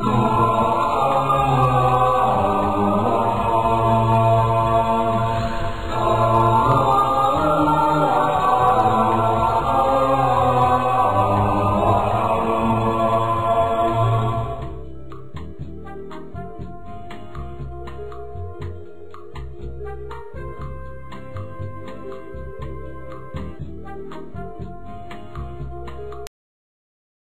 Oh.